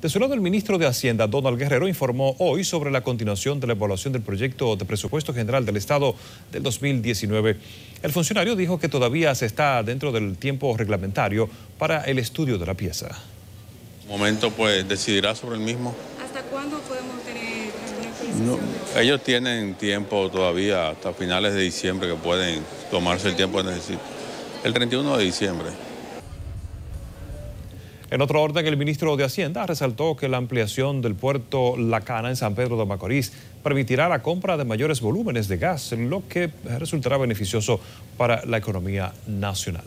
De su lado, el ministro de Hacienda, Donald Guerrero, informó hoy sobre la continuación de la evaluación del proyecto de presupuesto general del Estado del 2019. El funcionario dijo que todavía se está dentro del tiempo reglamentario para el estudio de la pieza. momento, pues, decidirá sobre el mismo. ¿Hasta cuándo podemos tener alguna no, Ellos tienen tiempo todavía, hasta finales de diciembre, que pueden tomarse el tiempo que. El 31 de diciembre. En otro orden, el ministro de Hacienda resaltó que la ampliación del puerto La Cana en San Pedro de Macorís permitirá la compra de mayores volúmenes de gas, lo que resultará beneficioso para la economía nacional.